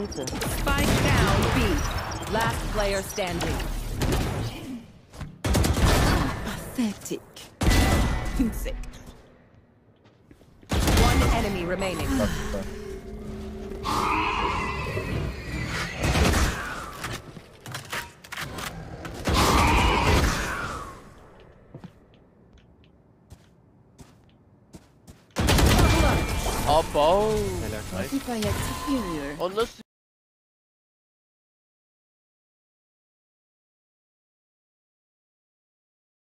Pizza. Spike down B. Last player standing. Pathetic. Insect. One enemy remaining. Aba. Helal. If I superior. O